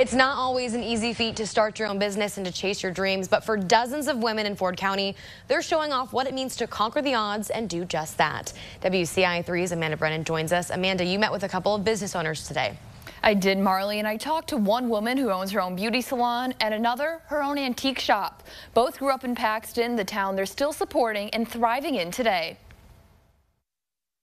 It's not always an easy feat to start your own business and to chase your dreams, but for dozens of women in Ford County, they're showing off what it means to conquer the odds and do just that. WCIA3's Amanda Brennan joins us. Amanda, you met with a couple of business owners today. I did, Marley, and I talked to one woman who owns her own beauty salon and another her own antique shop. Both grew up in Paxton, the town they're still supporting and thriving in today.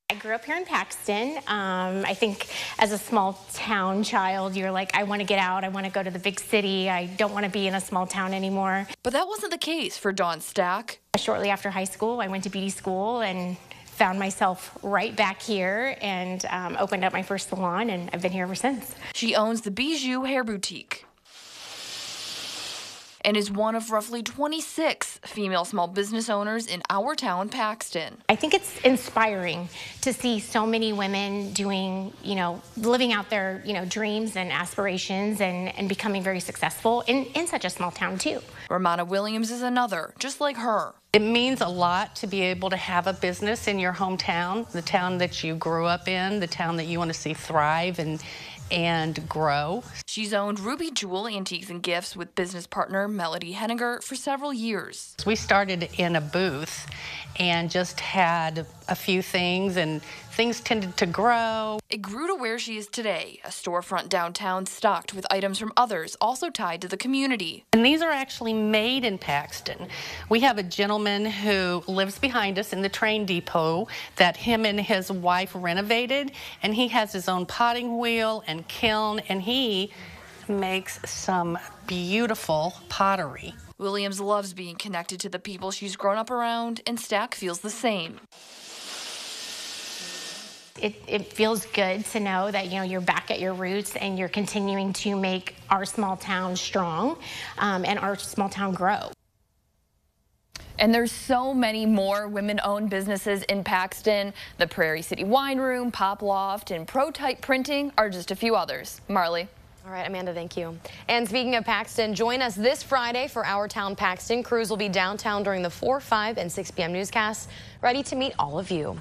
I grew up here in Paxton. Um, I think as a small town child, you're like, I want to get out. I want to go to the big city. I don't want to be in a small town anymore. But that wasn't the case for Dawn Stack. Shortly after high school, I went to beauty school and found myself right back here and um, opened up my first salon, and I've been here ever since. She owns the Bijou Hair Boutique and is one of roughly 26 female small business owners in our town, Paxton. I think it's inspiring to see so many women doing, you know, living out their, you know, dreams and aspirations and, and becoming very successful in, in such a small town too. Romana Williams is another, just like her. It means a lot to be able to have a business in your hometown, the town that you grew up in, the town that you want to see thrive and and grow. She's owned Ruby Jewel Antiques and Gifts with business partner Melody Henninger for several years. We started in a booth and just had a few things and things tended to grow. It grew to where she is today, a storefront downtown stocked with items from others also tied to the community. And these are actually made in Paxton. We have a gentleman who lives behind us in the train depot that him and his wife renovated and he has his own potting wheel and kiln and he makes some beautiful pottery. Williams loves being connected to the people she's grown up around, and Stack feels the same. It, it, feels good to know that you know you're back at your roots and you're continuing to make our small town strong um, and our small town grow. And there's so many more women-owned businesses in Paxton. The Prairie City Wine Room, Pop Loft, and Protype Printing are just a few others. Marley. All right, Amanda, thank you. And speaking of Paxton, join us this Friday for Our Town Paxton. Crews will be downtown during the 4, 5, and 6 p.m. newscasts, ready to meet all of you.